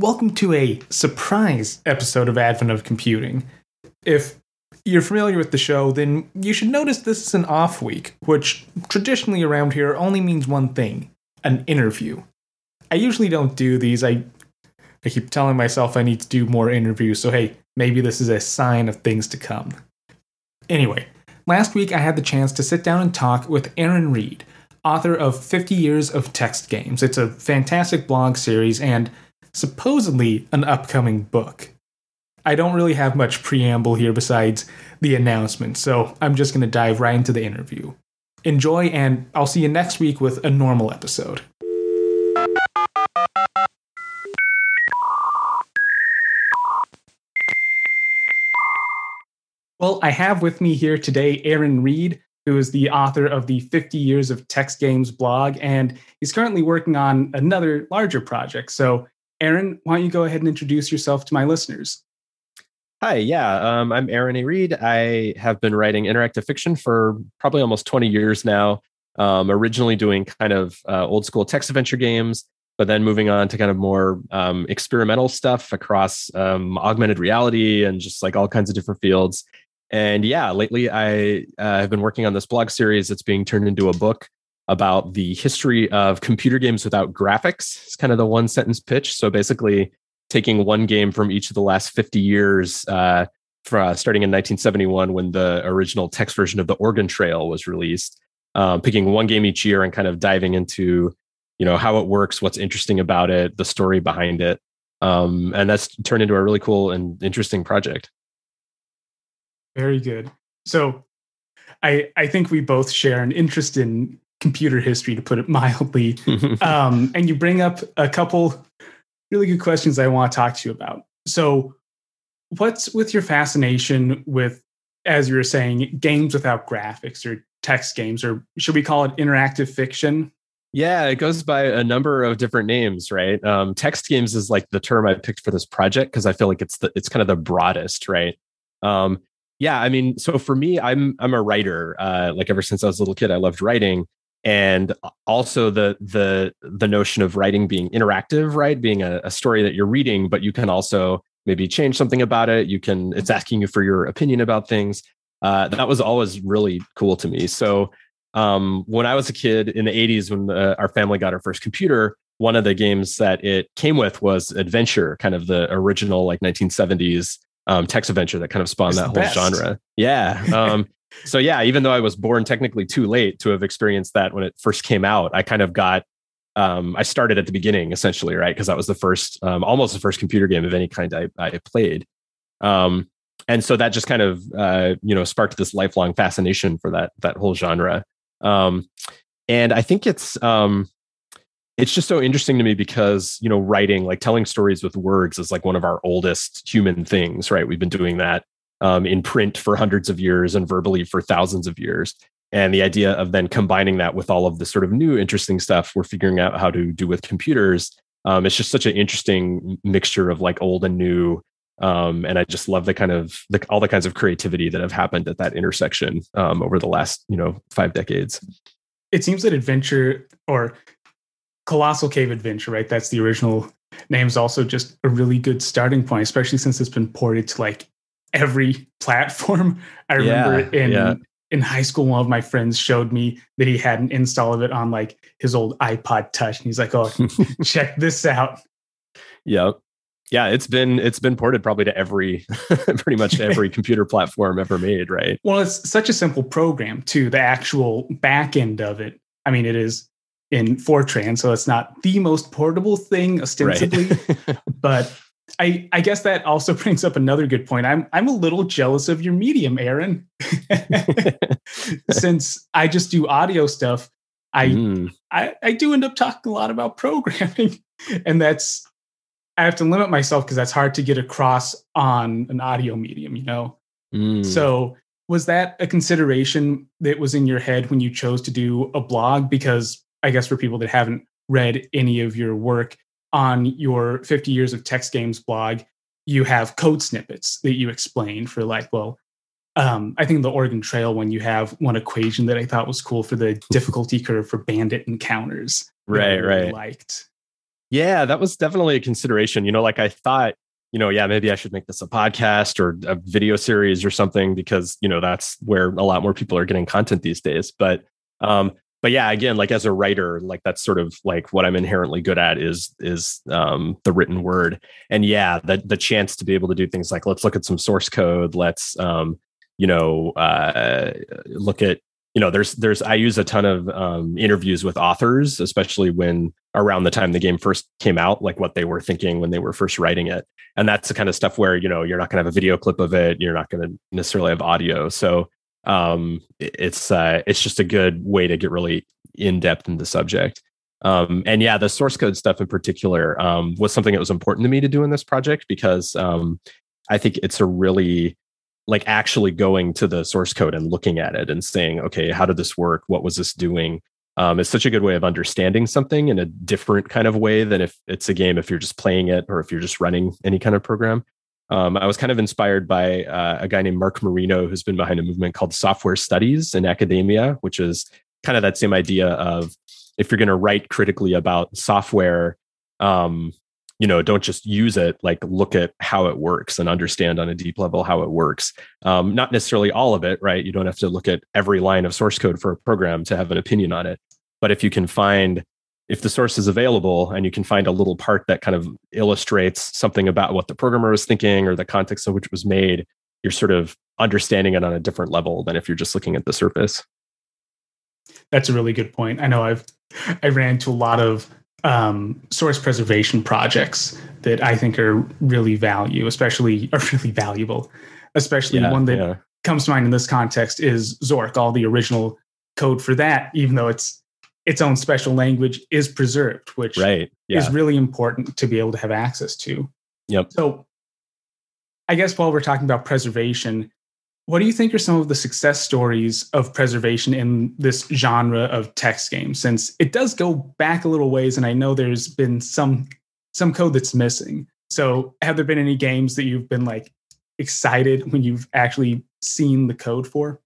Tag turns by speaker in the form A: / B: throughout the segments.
A: welcome to a surprise episode of Advent of Computing. If you're familiar with the show, then you should notice this is an off week, which traditionally around here only means one thing an interview. I usually don't do these. I I keep telling myself I need to do more interviews, so hey, maybe this is a sign of things to come. Anyway, last week I had the chance to sit down and talk with Aaron Reed, author of 50 Years of Text Games. It's a fantastic blog series and supposedly an upcoming book. I don't really have much preamble here besides the announcement, so I'm just going to dive right into the interview. Enjoy, and I'll see you next week with a normal episode. Well, I have with me here today Aaron Reed, who is the author of the 50 Years of Text Games blog, and he's currently working on another larger project. So, Aaron, why don't you go ahead and introduce yourself to my listeners?
B: Hi, yeah, um, I'm Aaron A. Reed. I have been writing interactive fiction for probably almost 20 years now. Um, originally doing kind of uh, old school text adventure games, but then moving on to kind of more um, experimental stuff across um, augmented reality and just like all kinds of different fields. And yeah, lately I uh, have been working on this blog series that's being turned into a book about the history of computer games without graphics. It's kind of the one sentence pitch. So basically, taking one game from each of the last 50 years, uh, for, uh, starting in 1971 when the original text version of the Oregon Trail was released, um, picking one game each year and kind of diving into, you know, how it works, what's interesting about it, the story behind it. Um, and that's turned into a really cool and interesting project.
A: Very good. So I I think we both share an interest in computer history to put it mildly. um, and you bring up a couple really good questions I want to talk to you about. So what's with your fascination with as you were saying games without graphics or text games or should we call it interactive fiction?
B: Yeah, it goes by a number of different names, right? Um, text games is like the term I picked for this project because I feel like it's the it's kind of the broadest, right? Um, yeah i mean so for me i'm i'm a writer uh, like ever since i was a little kid i loved writing and also the the the notion of writing being interactive right being a, a, story that you're reading but you can also maybe change something about it you can it's asking you for your opinion about things uh, that was always really cool to me so um, when i was a kid in the 80s when the, our family got our first computer one of the games that it came with was adventure kind of the original like 1970s um, text adventure that kind of spawned it's that whole best. genre. Yeah. Um, so yeah, even though I was born technically too late to have experienced that when it first came out, I kind of got um, I started at the beginning essentially, right? Because that was the first, um, almost the first computer game of any kind I, I played. Um, and so that just kind of, uh, you know, sparked this lifelong fascination for that that whole genre. Um, and I think it's, um, it's just so interesting to me because you know writing like telling stories with words is like one of our oldest human things right we've been doing that um, in print for hundreds of years and verbally for thousands of years. And the idea of then combining that with all of the sort of new interesting stuff we're figuring out how to do with computers um, it's just such an interesting mixture of like old and new. Um, and i just love the kind of the, all the kinds of creativity that have happened at that intersection um, over the last you know five decades.
A: It seems that adventure or Colossal Cave Adventure, right? That's the original name is also just a really good starting point, especially since it's been ported to like every platform. I remember yeah, in yeah. in high school, one of my friends showed me that he had an install of it on like his old iPod Touch, and he's like, "Oh, check this out."
B: Yep. Yeah, it's been it's been ported probably to every pretty much every computer platform ever made, right?
A: Well, it's such a simple program too. The actual back end of it. I mean, it is in Fortran, so it's not the most portable thing ostensibly. Right. but I, I guess that also brings up another good point. I'm I'm a little jealous of your medium, Aaron. Since I just do audio stuff, I, mm. I I do end up talking a lot about programming, and that's I have to limit myself because that's hard to get across on an audio medium, you know. Mm. So was that a consideration that was in your head when you chose to do a blog? Because I guess for people that haven't read any of your work on your 50 years of text games blog, you have code snippets that you explain for like, well, um, I think the Oregon Trail when you have one equation that I thought was cool for the difficulty curve for bandit encounters.
B: Right,
A: really
B: right.
A: Liked.
B: Yeah, that was definitely a consideration. You know, like I thought, you know, yeah, maybe I should make this a podcast or a video series or something because, you know, that's where a lot more people are getting content these days. But um, but yeah, again, like as a writer, like that's sort of like what I'm inherently good at is is um, the written word. And yeah, the the chance to be able to do things like let's look at some source code, let's um, you know uh, look at you know there's there's I use a ton of um, interviews with authors, especially when around the time the game first came out, like what they were thinking when they were first writing it. And that's the kind of stuff where you know you're not going to have a video clip of it, you're not going to necessarily have audio, so um, it's uh, it's just a good way to get really in depth in the subject. Um, and yeah, the source code stuff in particular um, was something that was important to me to do in this project because um, I think it's a really like actually going to the source code and looking at it and saying, okay, how did this work? What was this doing? Um, it's such a good way of understanding something in a different kind of way than if it's a game if you're just playing it or if you're just running any kind of program. Um, I was kind of inspired by uh, a guy named Mark Marino, who's been behind a movement called software studies in academia, which is kind of that same idea of if you're going to write critically about software, um, you know, don't just use it, like look at how it works and understand on a deep level how it works. Um, not necessarily all of it, right? You don't have to look at every line of source code for a program to have an opinion on it. But if you can find if the source is available and you can find a little part that kind of illustrates something about what the programmer was thinking or the context in which it was made, you're sort of understanding it on a different level than if you're just looking at the surface.
A: That's a really good point. I know I've I ran into a lot of um, source preservation projects that I think are really value, especially are really valuable, especially yeah, one that yeah. comes to mind in this context is Zork. All the original code for that, even though it's its own special language is preserved, which
B: right. yeah.
A: is really important to be able to have access to.
B: Yep.
A: So I guess while we're talking about preservation, what do you think are some of the success stories of preservation in this genre of text games? Since it does go back a little ways, and I know there's been some some code that's missing. So have there been any games that you've been like excited when you've actually seen the code for?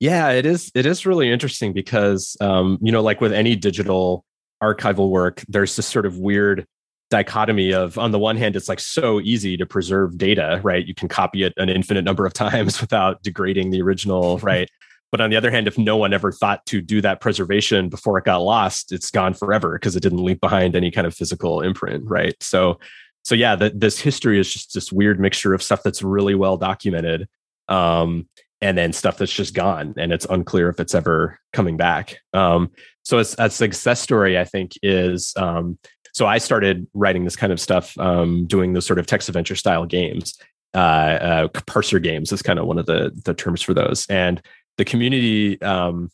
B: Yeah, it is. It is really interesting because, um, you know, like with any digital archival work, there's this sort of weird dichotomy of, on the one hand, it's like so easy to preserve data, right? You can copy it an infinite number of times without degrading the original, right? But on the other hand, if no one ever thought to do that preservation before it got lost, it's gone forever because it didn't leave behind any kind of physical imprint, right? So, so yeah, the, this history is just this weird mixture of stuff that's really well documented, um, and then stuff that's just gone and it's unclear if it's ever coming back. Um, so it's a success story, I think, is um, so I started writing this kind of stuff, um, doing those sort of text adventure style games. Uh, uh, parser games is kind of one of the the terms for those, and the community. Um,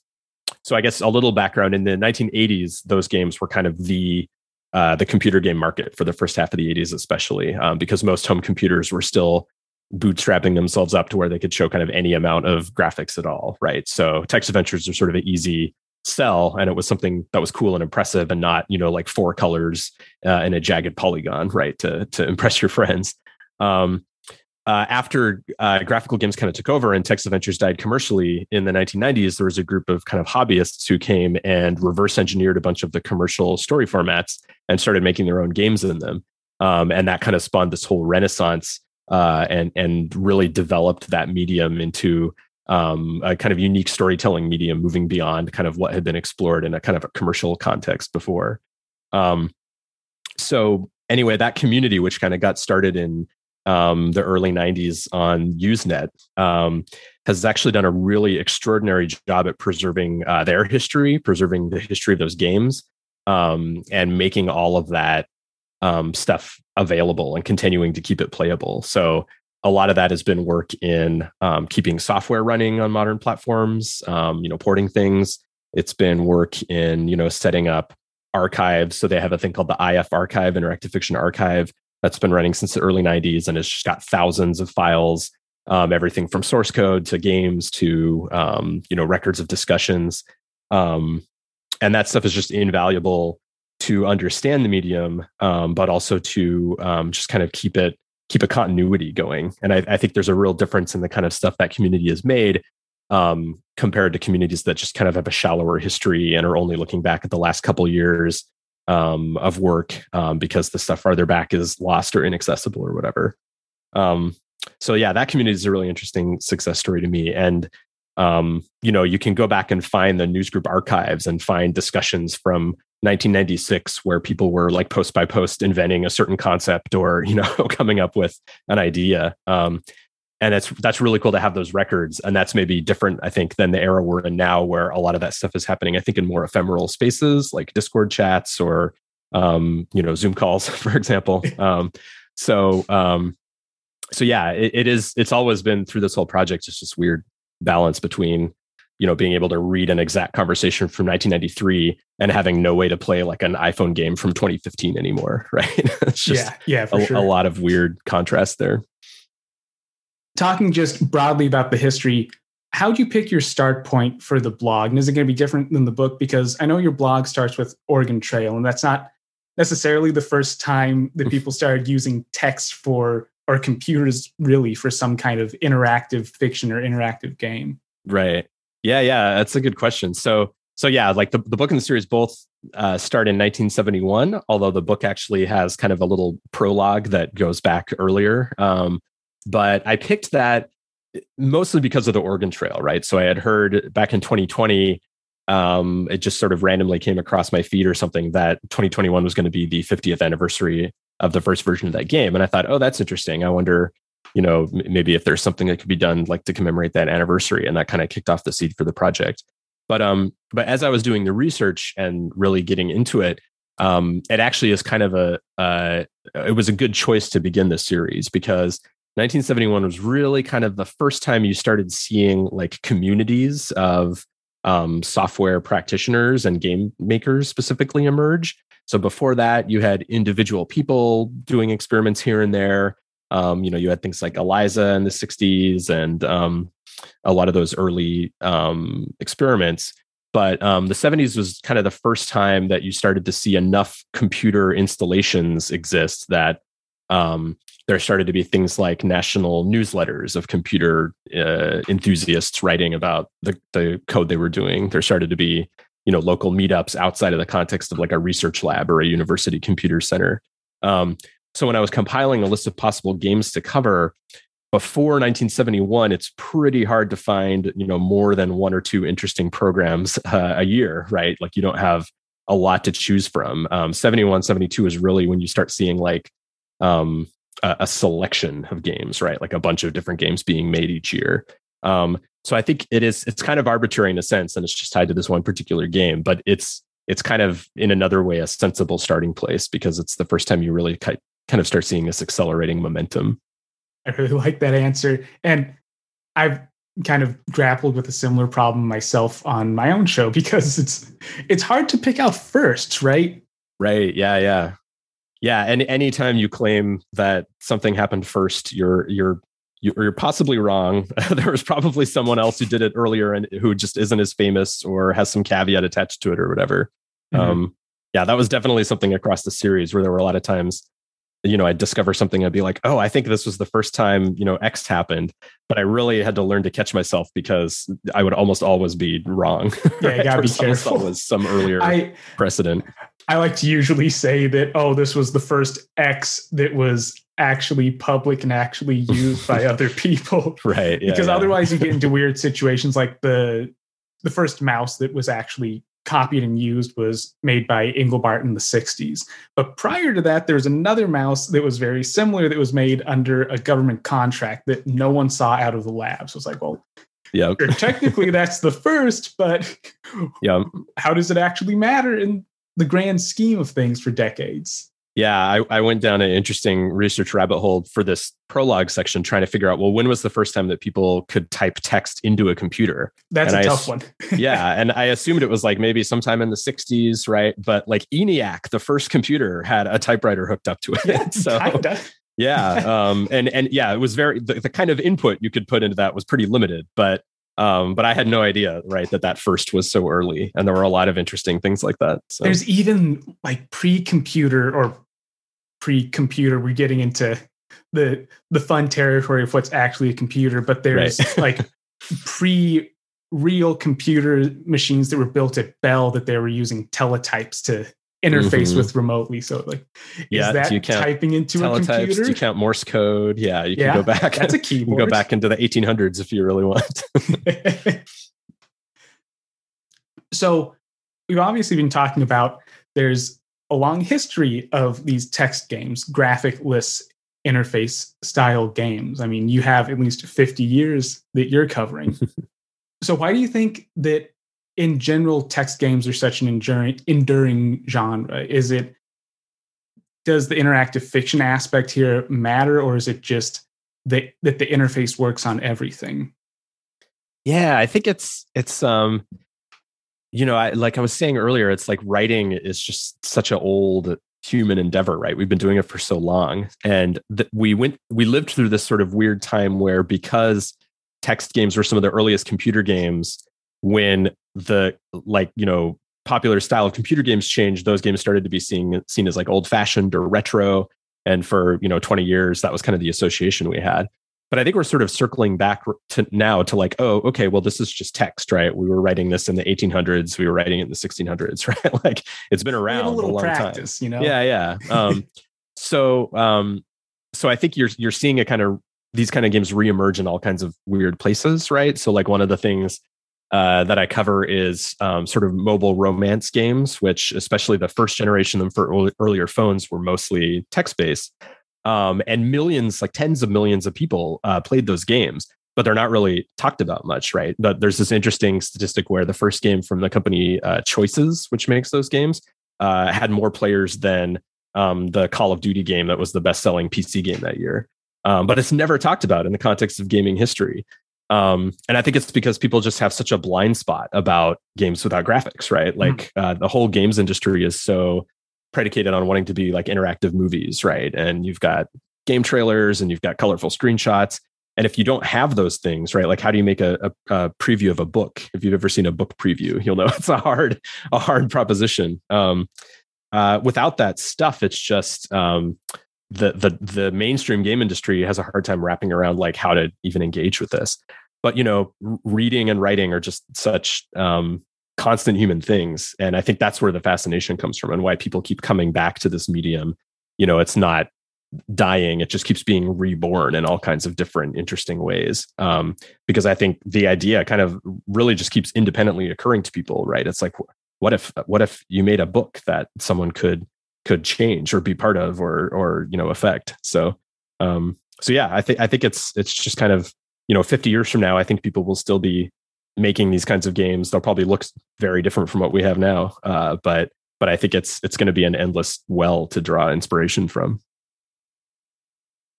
B: so I guess a little background in the 1980s, those games were kind of the uh, the computer game market for the first half of the 80s, especially um, because most home computers were still bootstrapping themselves up to where they could show kind of any amount of graphics at all, right? So text adventures are sort of an easy sell, and it was something that was cool and impressive, and not you know like four colors uh, and a jagged polygon, right? To to impress your friends. Um, uh, after uh, graphical games kind of took over and text adventures died commercially in the 1990s, there was a group of kind of hobbyists who came and reverse engineered a bunch of the commercial story formats and started making their own games in them. Um, and that kind of spawned this whole renaissance uh, and and really developed that medium into um, a kind of unique storytelling medium, moving beyond kind of what had been explored in a kind of a commercial context before. Um, so anyway, that community, which kind of got started in um, the early 90s on Usenet, um, has actually done a really extraordinary job at preserving uh, their history, preserving the history of those games, um, and making all of that um, stuff available and continuing to keep it playable. So a lot of that has been work in um, keeping software running on modern platforms, um, you know, porting things. It's been work in you know setting up archives. So they have a thing called the IF Archive, Interactive Fiction Archive, that's been running since the early '90s, and it's just got thousands of files, um, everything from source code to games to um, you know records of discussions, um, and that stuff is just invaluable to understand the medium, um, but also to um, just kind of keep it keep a continuity going. And I, I, think there's a real difference in the kind of stuff that community has made um, compared to communities that just kind of have a shallower history and are only looking back at the last couple years um, of work um, because the stuff farther back is lost or inaccessible or whatever. Um, so yeah, that community is a really interesting success story to me. And um, you know, you can go back and find the newsgroup archives and find discussions from 1996 where people were like post by post inventing a certain concept or you know coming up with an idea. Um, and it's that's really cool to have those records and that's maybe different i think than the era we're in now where a lot of that stuff is happening i think in more ephemeral spaces like discord chats or um, you know zoom calls for example um, so um, so yeah it, it is it's always been through this whole project just this weird balance between you know being able to read an exact conversation from 1993 and having no way to play like an iphone game from 2015 anymore right it's
A: just yeah, yeah
B: a,
A: sure.
B: a lot of weird contrast there
A: talking just broadly about the history, how do you pick your start point for the blog? And is it going to be different than the book? Because I know your blog starts with Oregon Trail, and that's not necessarily the first time that people started using text for or computers really for some kind of interactive fiction or interactive game.
B: Right. Yeah, yeah, that's a good question. So so yeah, like the, the book and the series both uh, start in 1971, although the book actually has kind of a little prologue that goes back earlier. Um, but I picked that mostly because of the Oregon Trail, right? So I had heard back in 2020, um, it just sort of randomly came across my feed or something that 2021 was going to be the 50th anniversary of the first version of that game, and I thought, oh, that's interesting. I wonder, you know, maybe if there's something that could be done like to commemorate that anniversary, and that kind of kicked off the seed for the project. But um, but as I was doing the research and really getting into it, um, it actually is kind of a uh, it was a good choice to begin this series because 1971 was really kind of the first time you started seeing like communities of um, software practitioners and game makers specifically emerge. So before that, you had individual people doing experiments here and there. Um, you know, you had things like ELIZA in the 60s and um, a lot of those early um, experiments. But um, the 70s was kind of the first time that you started to see enough computer installations exist that um, there started to be things like national newsletters of computer uh, enthusiasts writing about the, the code they were doing. There started to be, you know, local meetups outside of the context of like a research lab or a university computer center. Um, so when I was compiling a list of possible games to cover before 1971, it's pretty hard to find, you know, more than one or two interesting programs uh, a year, right? Like you don't have a lot to choose from. Um, 71, 72 is really when you start seeing like um, a, a, selection of games, right? Like a bunch of different games being made each year. Um, so I think it is it's kind of arbitrary in a sense, and it's just tied to this one particular game. But it's it's kind of in another way a sensible starting place because it's the first time you really kind of start seeing this accelerating momentum.
A: I really like that answer, and I've kind of grappled with a similar problem myself on my own show because it's it's hard to pick out first, right?
B: Right. Yeah. Yeah yeah and anytime you claim that something happened first you're you're you're possibly wrong there was probably someone else who did it earlier and who just isn't as famous or has some caveat attached to it or whatever mm-hmm. um, yeah that was definitely something across the series where there were a lot of times you know i'd discover something i'd be like oh i think this was the first time you know x happened but i really had to learn to catch myself because i would almost always be wrong
A: yeah right? you gotta be careful
B: was some earlier I, precedent
A: I like to usually say that, oh, this was the first X that was actually public and actually used by other people.
B: Right.
A: Yeah, because yeah. otherwise you get into weird situations like the the first mouse that was actually copied and used was made by Engelbart in the 60s. But prior to that, there was another mouse that was very similar that was made under a government contract that no one saw out of the lab. So it's like, well,
B: yeah,
A: technically that's the first, but
B: yeah,
A: how does it actually matter? in the grand scheme of things for decades.
B: Yeah, I, I went down an interesting research rabbit hole for this prologue section, trying to figure out well, when was the first time that people could type text into a computer?
A: That's and a I tough one.
B: yeah, and I assumed it was like maybe sometime in the '60s, right? But like ENIAC, the first computer, had a typewriter hooked up to it.
A: Yeah, so kinda.
B: yeah, um, and and yeah, it was very the, the kind of input you could put into that was pretty limited, but um, but I had no idea, right, that that first was so early, and there were a lot of interesting things like that. So.
A: There's even like pre-computer or pre-computer. We're getting into the the fun territory of what's actually a computer, but there's right. like pre real computer machines that were built at Bell that they were using teletypes to interface mm-hmm. with remotely. So like,
B: yeah,
A: is that
B: you
A: count typing into teletypes, a computer?
B: you count Morse code? Yeah, you can yeah, go back.
A: That's a keyboard.
B: go back into the 1800s if you really want.
A: so we've obviously been talking about there's a long history of these text games, graphicless interface style games. I mean, you have at least 50 years that you're covering. so why do you think that in general text games are such an enduring enduring genre? Is it does the interactive fiction aspect here matter or is it just that that the interface works on everything?
B: Yeah, I think it's it's um you know, I like I was saying earlier, it's like writing is just such an old human endeavor, right? We've been doing it for so long, and th- we went we lived through this sort of weird time where because text games were some of the earliest computer games, when the like you know popular style of computer games changed, those games started to be seen seen as like old fashioned or retro, and for you know 20 years that was kind of the association we had but I think we're sort of circling back to now to like, oh, okay, well, this is just text, right? We were writing this in the 1800s, we were writing it in the 1600s, right? like it's been around
A: a, little
B: a long
A: practice,
B: time.
A: you know?
B: Yeah, yeah. Um, so, um, so I think you're you're seeing a kind of these kind of games reemerge in all kinds of weird places, right? So, like one of the things uh, that I cover is um, sort of mobile romance games, which especially the first generation of them for earlier phones were mostly text based um, and millions, like tens of millions of people uh, played those games, but they're not really talked about much, right? But there's this interesting statistic where the first game from the company uh, Choices, which makes those games, uh, had more players than um, the Call of Duty game that was the best-selling PC game that year. Um, but it's never talked about in the context of gaming history. Um, and I think it's because people just have such a blind spot about games without graphics, right? Hmm. Like mm. the whole games industry is so predicated on wanting to be like interactive movies, right? And you've got game trailers and you've got colorful screenshots. And if you don't have those things, right, like how do you make a, a, a preview of a book? If you've ever seen a book preview, you'll know it's a hard, a hard proposition. Um, uh, without that stuff, it's just um, the the the mainstream game industry has a hard time wrapping around like how to even engage with this. But you know, reading and writing are just such um, constant human things. And i think that's where the fascination comes from and why people keep coming back to this medium. You know it's not dying it just keeps being reborn in all kinds of different interesting ways. Um, because i think the idea kind of really just keeps independently occurring to people right? It's like what if what if you made a book that someone could could change or be part of or or you know affect? So um so yeah i think i think it's it's just kind of you know 50 years from now i think people will still be making these kinds of games they'll probably look very different from what we have now. Uh, but but i think it's it's going to be an endless well to draw inspiration from.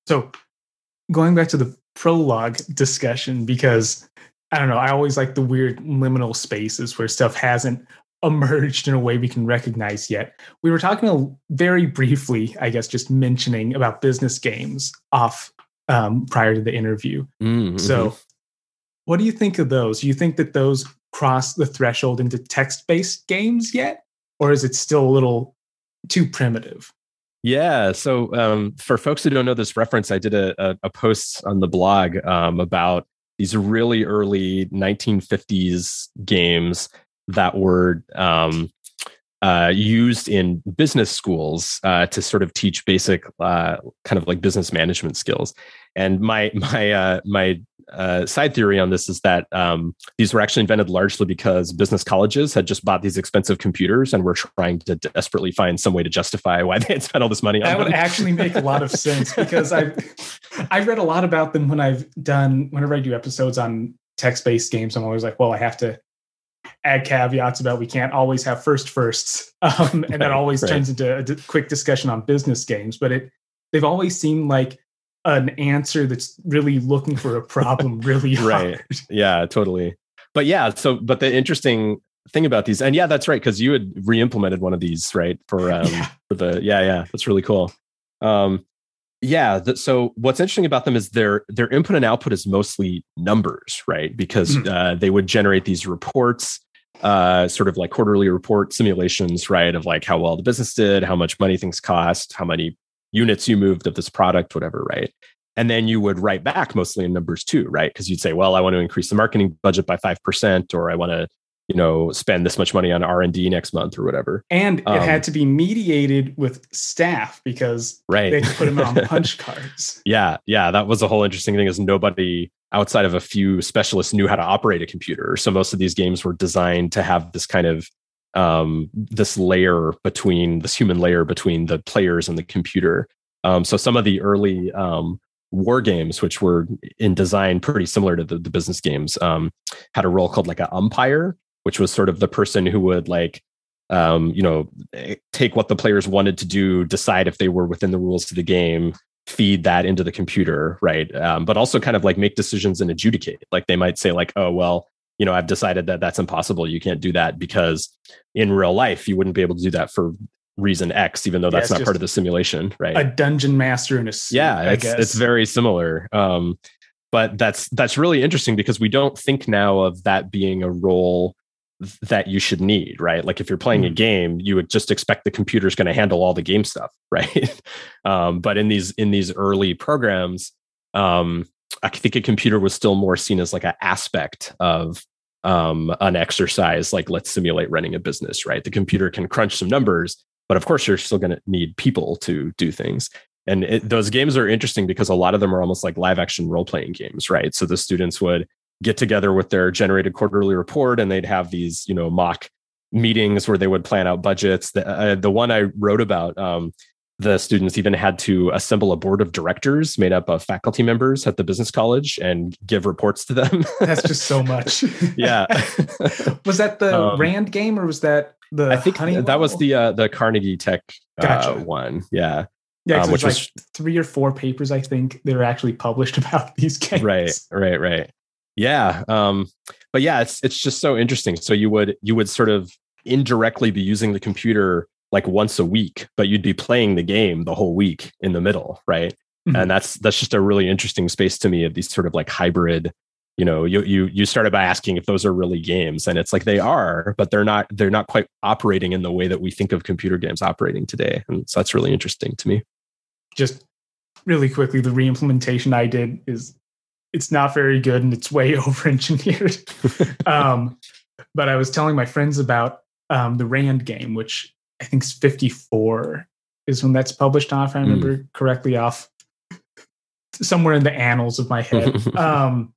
A: So going back to the prologue discussion because i don't know i always like the weird liminal spaces where stuff hasn't emerged in a way we can recognize yet. We were talking very briefly i guess just mentioning about business games off um, prior to the interview. Mm-hmm. so what do you think of those? Do you think that those cross the threshold into text based games yet? Or is it still a little too primitive?
B: Yeah. So, um, for folks who don't know this reference, I did a, a, a post on the blog um, about these really early 1950s games that were um, uh, used in business schools uh, to sort of teach basic uh, kind of like business management skills. And my my uh, my uh, side theory on this is that um, these were actually invented largely because business colleges had just bought these expensive computers and were trying to desperately find some way to justify why they had spent all this money on
A: that
B: them.
A: would actually make a lot of sense because I've I've read a lot about them when I've done whenever I do episodes on text based games. I'm always like, well, I have to add caveats about we can't always have first firsts, um, and that always right. turns into a quick discussion on business games. But it they've always seemed like an answer that's really looking for a problem really
B: right. Yeah, totally. But yeah, so but the interesting thing about these, and yeah, that's right, because you had re-implemented one of these, right? For um yeah. for the yeah, yeah, that's really cool. Um yeah so what's interesting about them is their their input and output is mostly numbers right because mm-hmm. uh, they would generate these reports uh, sort of like quarterly report simulations right of like how well the business did how much money things cost how many units you moved of this product whatever right? And then you would write back mostly in numbers too right? Because you'd say well i want to increase the marketing budget by 5% or i want to you know spend this much money on r&d next month or whatever.
A: And it
B: Um,
A: had to be mediated with staff because
B: right.
A: they put them on punch cards.
B: yeah yeah that was a whole interesting thing is nobody outside of a few specialists knew how to operate a computer. So most of these games were designed to have this kind of um, this layer between this human layer between the players and the computer. Um, so some of the early um, war games which were in design pretty similar to the, the business games um, had a role called like an umpire which was sort of the person who would like um, you know eh, take what the players wanted to do decide if they were within the rules of the game feed that into the computer right? Um, but also kind of like make decisions and adjudicate. Like they might say like oh well you know i've decided that that's impossible you can't do that because in real life you wouldn't be able to do that for reason x even though that's
A: it's
B: not part of the simulation right
A: A dungeon master in a suit.
B: yeah
A: I
B: it's
A: guess.
B: it's very similar um but that's that's really interesting because we don't think now of that being a role that you should need right like if you're playing a
A: Mm.
B: game you would just expect the computer's going to handle all the game stuff right um but in these in these early programs um i think a computer was still more seen as like an aspect of um an exercise like let's simulate running a business right? The computer can crunch some numbers but of course you're still going to need people to do things. And it, those games are interesting because a lot of them are almost like live action role playing games right? So the students would get together with their generated quarterly report and they'd have these you know mock meetings where they would plan out budgets. The, uh, the one i wrote about um, the students even had to assemble a board of directors made up of faculty members at the business college and give reports to them.
A: That's just so much.
B: yeah.
A: Was that the
B: Um,
A: Rand game or was that the
B: i think that was the uh, the carnegie tech uh, one. Yeah.
A: Yeah,
B: um, which was-
A: like three or four papers I think that are actually published about these games.
B: right right right. Yeah um but yeah it's it's just so interesting. So you would you would sort of indirectly be using the computer like once a week but you'd be playing the game the whole week in the middle right
A: Mhm.
B: and that's that's just a really interesting space to me of these sort of like hybrid you know you you you started by asking if those are really games and it's like they are but they're not they're not quite operating in the way that we think of computer games operating today and so that's really interesting to me
A: Just really quickly, the reimplementation I did is it's not very good and it's way over engineered. um, but I was telling my friends about um, the Rand game, which I think is 54 is when that's published off. I
B: Hmm.
A: remember correctly off somewhere in the annals of my head. um,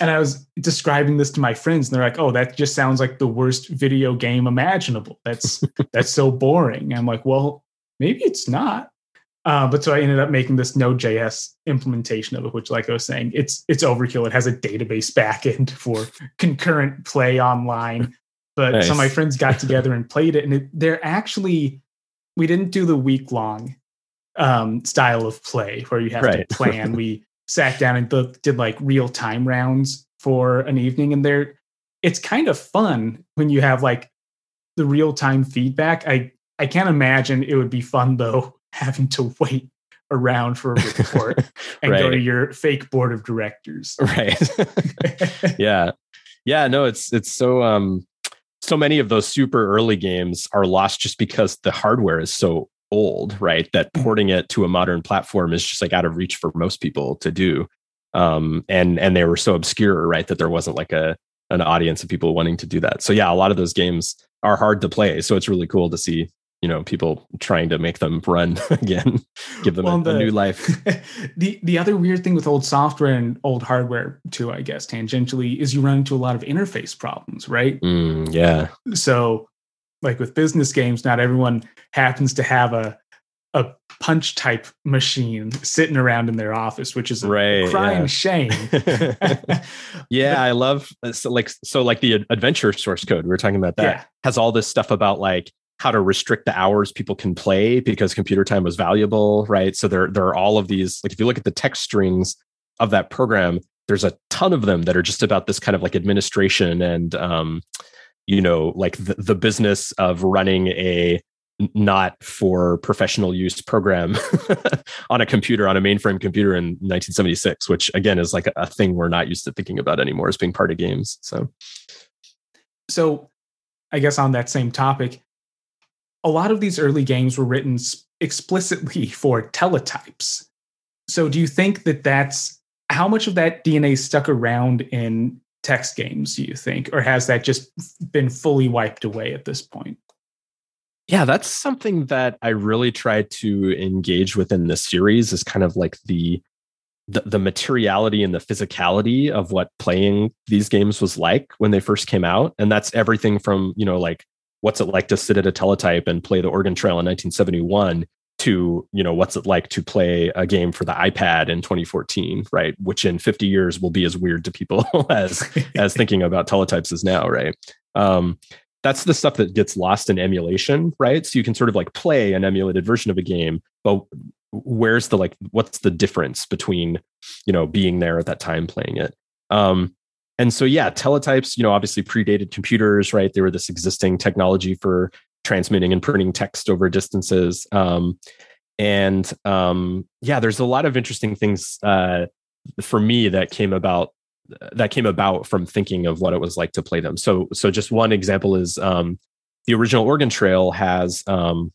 A: and I was describing this to my friends, and they're like, "Oh, that just sounds like the worst video game imaginable. That's that's so boring." I'm like, "Well, maybe it's not." Uh, but so I ended up making this Node.js implementation of it, which, like I was saying, it's it's overkill. It has a database backend for concurrent play online. But some of my friends got together and played it, and it, they're actually we didn't do the week long um, style of play where you have
B: Right.
A: to plan. we sat down and th- did like real time rounds for an evening, and they're it's kind of fun when you have like the real time feedback. I I can't imagine it would be fun though having to wait around for a report and go to your fake board of directors.
B: right yeah yeah no it's it's so um so many of those super early games are lost just because the hardware is so old right? That
A: Mhm.
B: porting it to a modern platform is just like out of reach for most people to do. Um and and they were so obscure right that there wasn't like a an audience of people wanting to do that. So yeah a lot of those games are hard to play. So it's really cool to see you know people trying to make them run again give them
A: Well,
B: a, a new life
A: the the other weird thing with old software and old hardware too, I guess, tangentially, is you run into a lot of interface problems, right?
B: Mm, yeah
A: So, like with business games, not everyone happens to have a a punch type machine sitting around in their office, which is a
B: Right,
A: crying
B: yeah.
A: shame.
B: yeah i love so like so like the adventure source code we were talking about that
A: Yeah.
B: has all this stuff about like how to restrict the hours people can play because computer time was valuable right? So there there are all of these like if you look at the text strings of that program there's a ton of them that are just about this kind of like administration and um you know like the, the business of running a not for professional use program on a computer on a mainframe computer in 1976 which again is like a, thing we're not used to thinking about anymore as being part of games so.
A: So, I guess on that same topic, a lot of these early games were written explicitly for teletypes. So, do you think that that's how much of that DNA stuck around in text games, do you think? Or has that just been fully wiped away at this point?
B: Yeah, that's something that I really try to engage with in this series is kind of like the the, the materiality and the physicality of what playing these games was like when they first came out. And that's everything from, you know, like what's it like to sit at a teletype and play the Oregon Trail in 1971 to, you know, what's it like to play a game for the iPad in 2014, right? Which in 50 years will be as weird to people as as thinking about teletypes is now, right? Um, that's the stuff that gets lost in emulation, right? So you can sort of like play an emulated version of a game, but where's the like what's the difference between you know being there at that time playing it um and so yeah teletypes you know obviously predated computers right? They were this existing technology for transmitting and printing text over distances. Um and um yeah there's a lot of interesting things uh for me that came about that came about from thinking of what it was like to play them. So so just one example is um the original Oregon Trail has um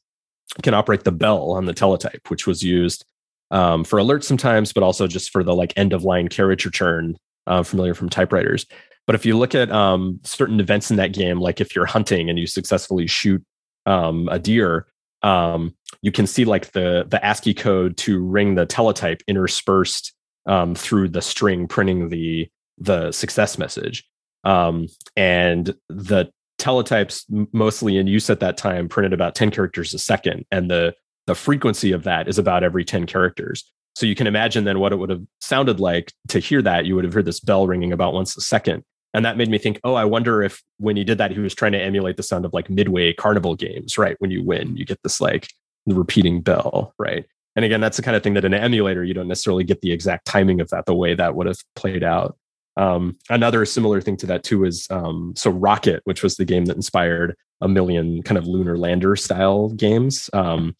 B: can operate the bell on the teletype, which was used um, for alerts sometimes, but also just for the like end of line carriage return, uh, familiar from typewriters. But if you look at um, certain events in that game, like if you're hunting and you successfully shoot um, a deer, um, you can see like the the ASCII code to ring the teletype interspersed um, through the string printing the the success message. Um, and the teletypes mostly in use at that time printed about 10 characters a second and the the frequency of that is about every 10 characters so you can imagine then what it would have sounded like to hear that. You would have heard this bell ringing about once a second. And that made me think oh i wonder if when he did that he was trying to emulate the sound of like midway carnival games right? When you win you get this like repeating bell right? And again that's the kind of thing that an emulator you don't necessarily get the exact timing of that the way that would have played out. Um, another similar thing to that too is um, so Rocket, which was the game that inspired a million kind of lunar lander style games. Um,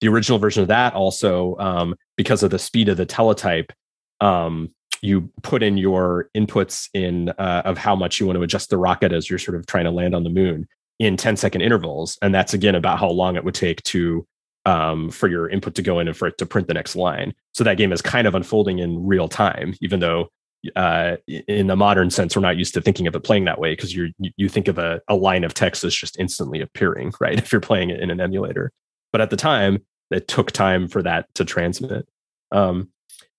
B: the original version of that also, um, because of the speed of the teletype, um, you put in your inputs in uh, of how much you want to adjust the rocket as you're sort of trying to land on the moon in 10 second intervals, and that's again about how long it would take to um, for your input to go in and for it to print the next line. So that game is kind of unfolding in real time, even though uh, in the modern sense, we're not used to thinking of it playing that way because you you think of a, a line of text as just instantly appearing, right? If you're playing it in an emulator, but at the time, it took time for that to transmit. Um,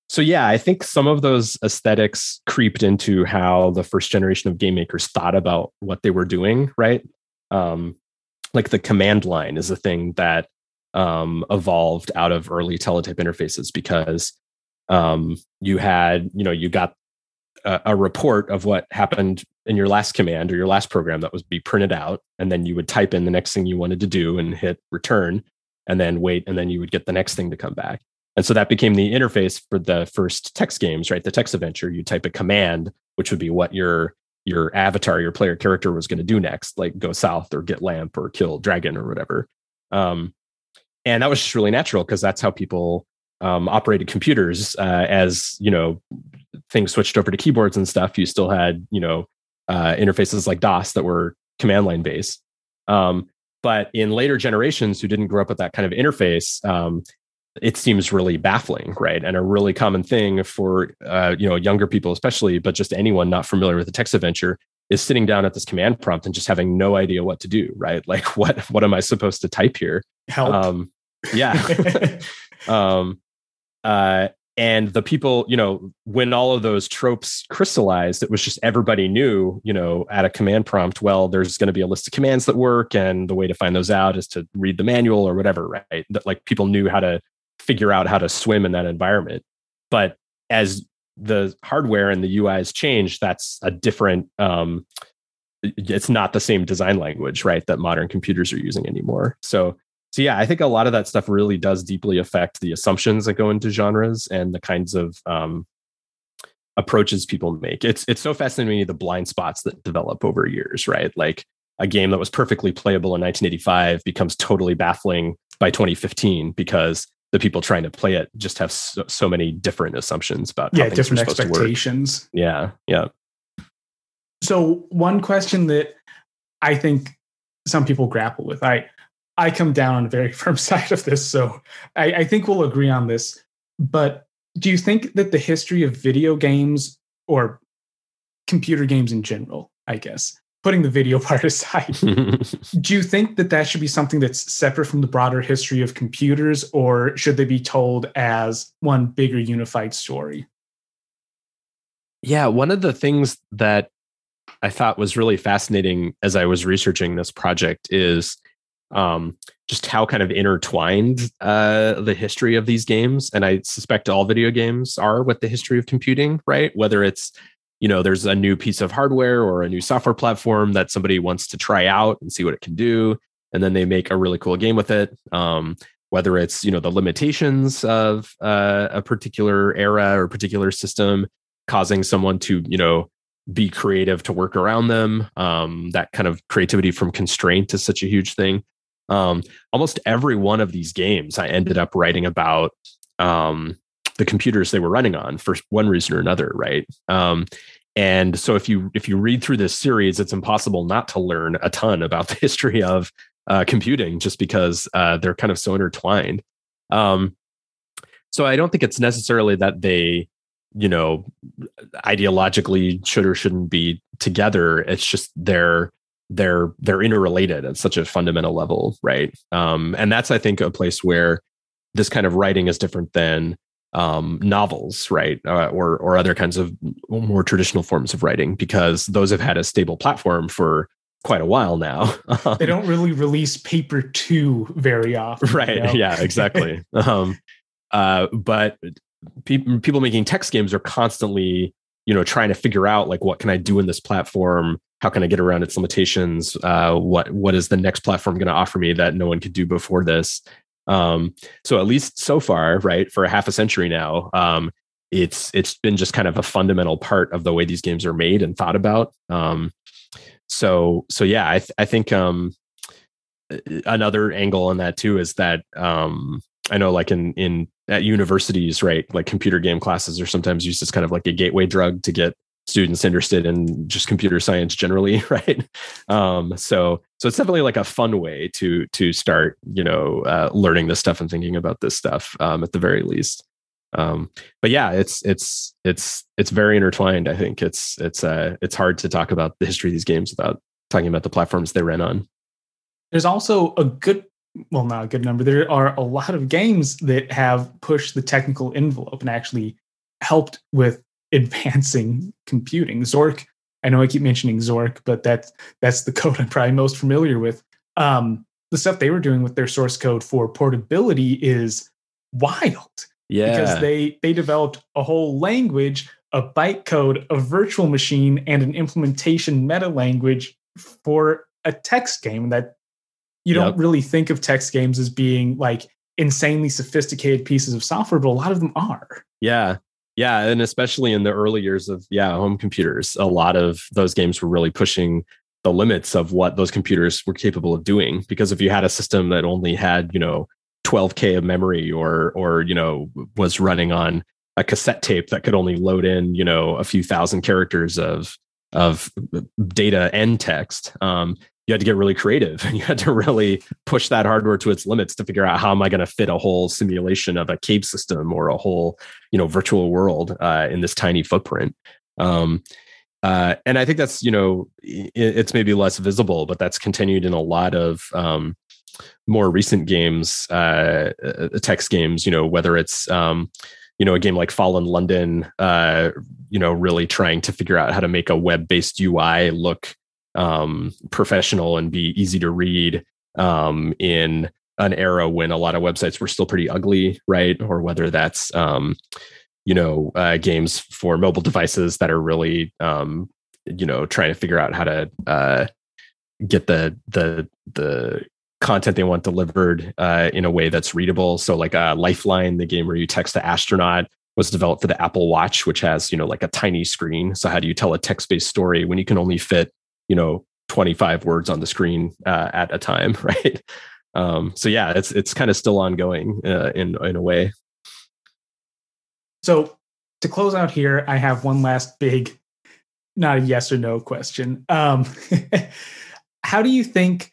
B: so yeah, I think some of those aesthetics creeped into how the first generation of game makers thought about what they were doing, right? Um, like the command line is a thing that um, evolved out of early teletype interfaces because um, you had, you know, you got a, a, report of what happened in your last command or your last program that was be printed out and then you would type in the next thing you wanted to do and hit return and then wait and then you would get the next thing to come back. And so that became the interface for the first text games right? The text adventure. You type a command which would be what your your avatar your player character was going to do next like go south or get lamp or kill dragon or whatever. Um, and that was just really natural because that's how people um, operated computers uh, as you know things switched over to keyboards and stuff you still had you know uh, interfaces like dos that were command line based. Um, but in later generations who didn't grow up with that kind of interface um, it seems really baffling right? And a really common thing for uh, you know younger people especially but just anyone not familiar with the text adventure is sitting down at this command prompt and just having no idea what to do right? Like what what am i supposed to type here?
A: Help.
B: Um, yeah. Um, uh, and the people, you know, when all of those tropes crystallized, it was just everybody knew, you know, at a command prompt, well, there's going to be a list of commands that work. And the way to find those out is to read the manual or whatever, right? That like people knew how to figure out how to swim in that environment. But as the hardware and the UIs changed, that's a different, um, it's not the same design language, right? That modern computers are using anymore. So so yeah, I think a lot of that stuff really does deeply affect the assumptions that go into genres and the kinds of um, approaches people make. It's it's so fascinating to me the blind spots that develop over years, right? Like a game that was perfectly playable in 1985 becomes totally baffling by 2015 because the people trying to play it just have so, so many different assumptions about
A: yeah different expectations.
B: Yeah, yeah.
A: So one question that I think some people grapple with, I I come down on a very firm side of this, so I, I think we'll agree on this. But do you think that the history of video games or computer games in general, I guess. Putting the video part aside, do you think that that should be something that's separate from the broader history of computers, or should they be told as one bigger unified story?
B: Yeah, one of the things that I thought was really fascinating as I was researching this project is um, just how kind of intertwined uh, the history of these games, and I suspect all video games are with the history of computing, right? Whether it's you know there's a new piece of hardware or a new software platform that somebody wants to try out and see what it can do, and then they make a really cool game with it. Um, whether it's you know the limitations of uh, a particular era or particular system causing someone to you know be creative to work around them um, that kind of creativity from constraint is such a huge thing um, almost every one of these games i ended up writing about um, the computers they were running on for one reason or another right? Um, and so if you if you read through this series it's impossible not to learn a ton about the history of uh, computing just because uh, they're kind of so intertwined. Um, so i don't think it's necessarily that they you know ideologically should or shouldn't be together. It's just they're they're they're interrelated at such a fundamental level right? Um and that's i think a place where this kind of writing is different than um novels right? Uh, or or other kinds of more traditional forms of writing because those have had a stable platform for quite a while now.
A: They don't really release paper two very often
B: right you know? yeah exactly. Um uh but people people making text games are constantly you know trying to figure out like what can i do in this platform? How can i get around its limitations? Uh, what what is the next platform going to offer me that no one could do before this? Um, so at least so far right for a half a century now um, it's it's been just kind of a fundamental part of the way these games are made and thought about. Um, so so yeah i, th- I think um, another angle on that too is that um, i know like in in at universities, right? Like computer game classes are sometimes used as kind of like a gateway drug to get students interested in just computer science generally, right? Um, so so it's definitely like a fun way to to start, you know, uh, learning this stuff and thinking about this stuff um, at the very least. Um, but yeah, it's it's it's it's very intertwined. I think it's it's uh, it's hard to talk about the history of these games without talking about the platforms they ran on.
A: There's also a good well, not a good number. There are a lot of games that have pushed the technical envelope and actually helped with advancing computing. Zork, I know I keep mentioning Zork, but that's that's the code I'm probably most familiar with. Um, the stuff they were doing with their source code for portability is wild.
B: Yeah,
A: because they they developed a whole language, a bytecode, a virtual machine, and an implementation meta language for a text game that you don't really think of text games as being like insanely sophisticated pieces of software, but a lot of them are.
B: Yeah. Yeah. And especially in the early years of, yeah, home computers, a lot of those games were really pushing the limits of what those computers were capable of doing. Because if you had a system that only had, you know, 12K of memory or, or, you know, was running on a cassette tape that could only load in, you know, a few thousand characters of, of data and text, um, you had to get really creative and you had to really push that hardware to its limits to figure out how am I going to fit a whole simulation of a cave system or a whole, you know, virtual world uh, in this tiny footprint. Um, uh, and I think that's, you know, it, it's maybe less visible, but that's continued in a lot of um, more recent games, uh, uh text games, you know, whether it's, um, you know, a game like Fallen London, uh, you know, really trying to figure out how to make a web based UI look um, professional and be easy to read um, in an era when a lot of websites were still pretty ugly, right? Or whether that's um, you know uh, games for mobile devices that are really um, you know trying to figure out how to uh, get the the the content they want delivered uh, in a way that's readable. So like uh, Lifeline, the game where you text the astronaut, was developed for the Apple Watch, which has you know like a tiny screen. So how do you tell a text based story when you can only fit you know 25 words on the screen uh, at a time right? Um, so yeah it's it's kind of still ongoing uh, in in a way.
A: So to close out here i have one last big not a yes or no question. Um, how do you think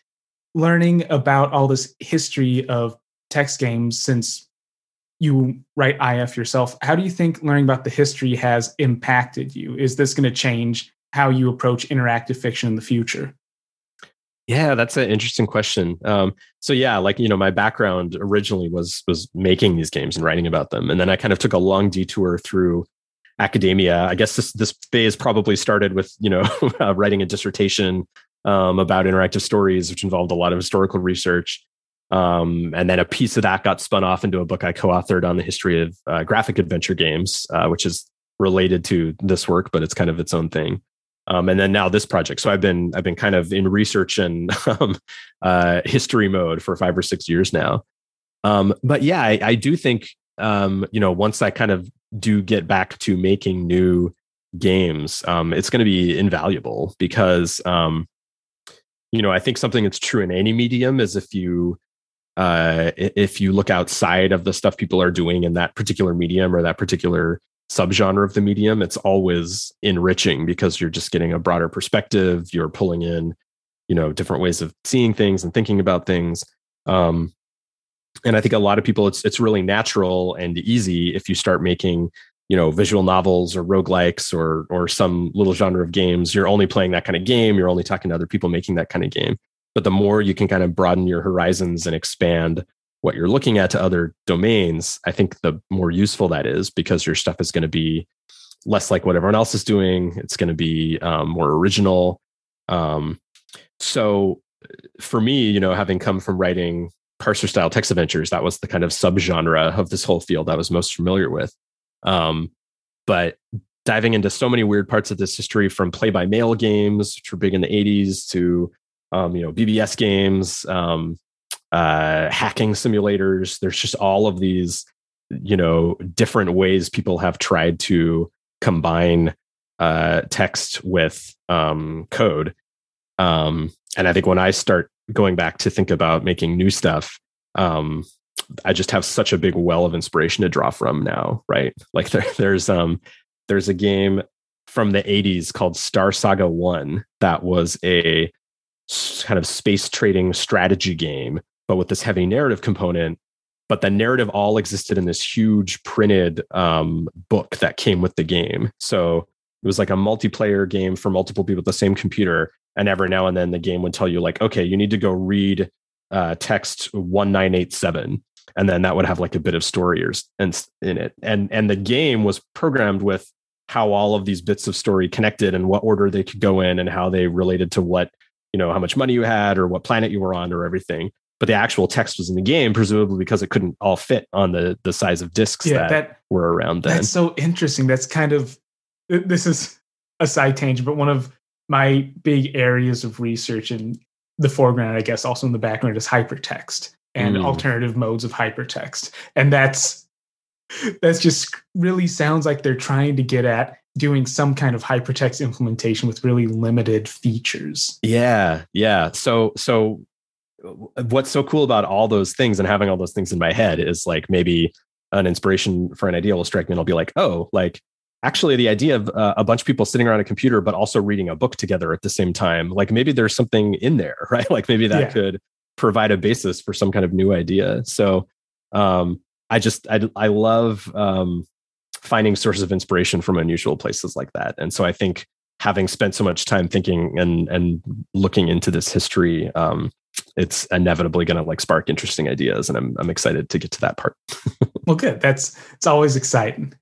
A: learning about all this history of text games since you write if yourself how do you think learning about the history has impacted you? Is this going to change how you approach interactive fiction in the future?
B: Yeah, that's an interesting question. Um, so yeah, like you know, my background originally was was making these games and writing about them, and then I kind of took a long detour through academia. I guess this this phase probably started with you know uh, writing a dissertation um, about interactive stories, which involved a lot of historical research. Um, and then a piece of that got spun off into a book I co-authored on the history of uh, graphic adventure games, uh, which is related to this work, but it's kind of its own thing. Um, and then now this project. So I've been I've been kind of in research and um, uh, history mode for five or six years now. Um, but yeah, I, I do think um, you know once I kind of do get back to making new games, um, it's going to be invaluable because um, you know I think something that's true in any medium is if you uh, if you look outside of the stuff people are doing in that particular medium or that particular subgenre of the medium, it's always enriching because you're just getting a broader perspective. You're pulling in, you know, different ways of seeing things and thinking about things. Um, and I think a lot of people, it's it's really natural and easy if you start making, you know, visual novels or roguelikes or or some little genre of games. You're only playing that kind of game. You're only talking to other people making that kind of game. But the more you can kind of broaden your horizons and expand what you're looking at to other domains, I think the more useful that is because your stuff is going to be less like what everyone else is doing. It's going to be um, more original. Um, so for me, you know, having come from writing parser style text adventures, that was the kind of subgenre of this whole field I was most familiar with. Um, but diving into so many weird parts of this history from play by mail games, which were big in the 80s, to um, you know BBS games, um, uh, hacking simulators. There's just all of these, you know, different ways people have tried to combine uh, text with um, code. Um, and I think when I start going back to think about making new stuff, um, I just have such a big well of inspiration to draw from now, right? Like there, there's um, there's a game from the 80s called Star Saga 1 that was a kind of space trading strategy game but with this heavy narrative component. But the narrative all existed in this huge printed um, book that came with the game. So it was like a multiplayer game for multiple people with the same computer. And every now and then the game would tell you, like, okay, you need to go read uh, text 1987 and then that would have like a bit of story in it and and the game was programmed with how all of these bits of story connected and what order they could go in and how they related to what you know how much money you had or what planet you were on or everything but the actual text was in the game, presumably because it couldn't all fit on the the size of discs yeah, that, that were around then.
A: That's so interesting. That's kind of this is a side tangent, but one of my big areas of research in the foreground, I guess, also in the background, is hypertext and mm. alternative modes of hypertext, and that's that's just really sounds like they're trying to get at doing some kind of hypertext implementation with really limited features.
B: Yeah, yeah. So so what's so cool about all those things and having all those things in my head is like maybe an inspiration for an idea will strike me and I'll be like, oh, like actually the idea of uh, a bunch of people sitting around a computer but also reading a book together at the same time, like maybe there's something in there, right? Like maybe that yeah. could provide a basis for some kind of new idea. So um, I just I I love um, finding sources of inspiration from unusual places like that, and so I think having spent so much time thinking and and looking into this history um, it's inevitably going to like spark interesting ideas and I'm I'm excited to get to that part.
A: well good. That's it's always exciting.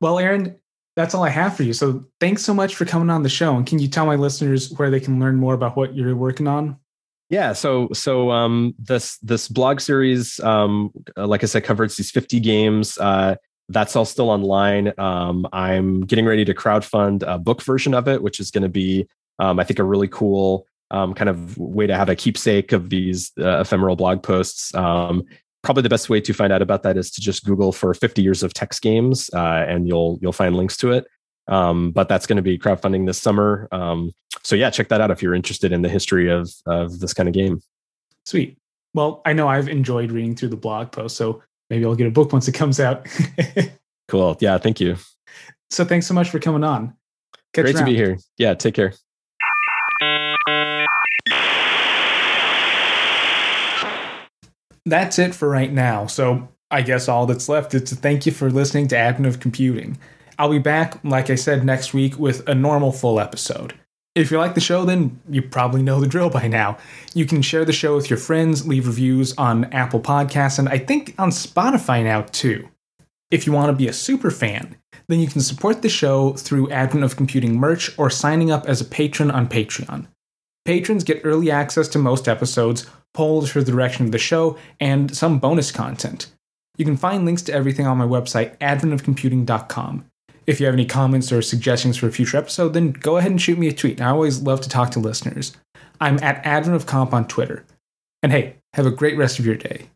A: Well, Aaron, that's all I have for you. So thanks so much for coming on the show. And can you tell my listeners where they can learn more about what you're working on?
B: Yeah, so so um, this this blog series, um, like I said, covers these 50 games. Uh, that's all still online. Um, I'm getting ready to crowdfund a book version of it, which is going to be, um, I think, a really cool um, kind of way to have a keepsake of these uh, ephemeral blog posts. Um, probably the best way to find out about that is to just Google for 50 years of text games, uh, and you'll you'll find links to it. Um, but that's going to be crowdfunding this summer. Um, so yeah, check that out if you're interested in the history of of this kind of game.
A: Sweet. Well, I know I've enjoyed reading through the blog post, so maybe I'll get a book once it comes out.
B: cool. Yeah. Thank you.
A: So thanks so much for coming on.
B: Catch Great to be here. Yeah. Take care.
A: That's it for right now. So I guess all that's left is to thank you for listening to of Computing. I'll be back, like I said, next week with a normal full episode. If you like the show, then you probably know the drill by now. You can share the show with your friends, leave reviews on Apple Podcasts, and I think on Spotify now too. If you want to be a super fan, then you can support the show through Advent of Computing merch or signing up as a patron on Patreon. Patrons get early access to most episodes, polls for the direction of the show, and some bonus content. You can find links to everything on my website, adventofcomputing.com. If you have any comments or suggestions for a future episode, then go ahead and shoot me a tweet. I always love to talk to listeners. I'm at Advent of Comp on Twitter. And hey, have a great rest of your day.